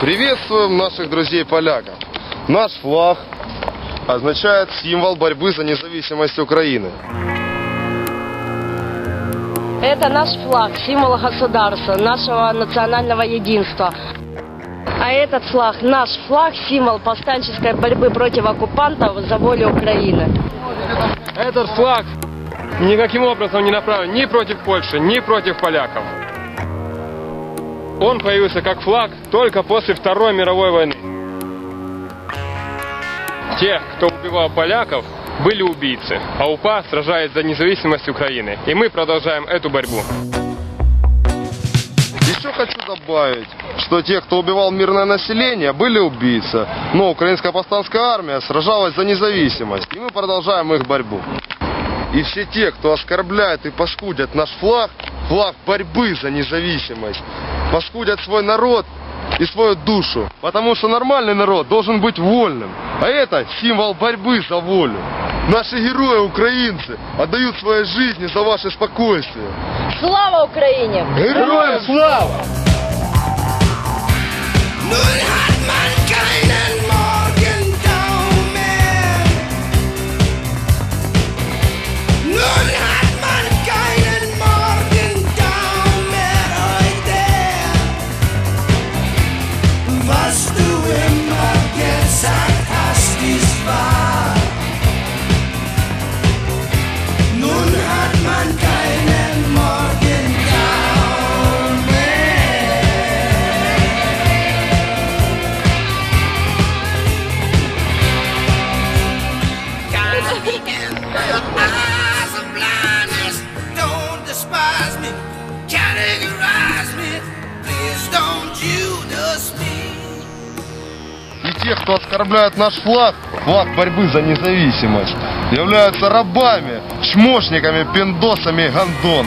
Приветствуем наших друзей поляков. Наш флаг означает символ борьбы за независимость Украины. Это наш флаг, символ государства, нашего национального единства. А этот флаг, наш флаг, символ повстанческой борьбы против оккупантов за волю Украины. Этот флаг никаким образом не направлен ни против Польши, ни против поляков. Он появился как флаг только после Второй мировой войны. Те, кто убивал поляков, были убийцы, а УПА сражается за независимость Украины. И мы продолжаем эту борьбу. Еще хочу добавить, что те, кто убивал мирное население, были убийцы. Но украинская повстанская армия сражалась за независимость. И мы продолжаем их борьбу. И все те, кто оскорбляет и паскудят наш флаг, флаг борьбы за независимость, паскудят свой народ и свою душу. Потому что нормальный народ должен быть вольным. А это символ борьбы за волю. Наши герои, украинцы, отдают свои жизни за ваше спокойствие. Слава Украине! Героям слава! И те, кто оскорбляет наш флаг, флаг борьбы за независимость, являются рабами, чмошниками, пиндосами и.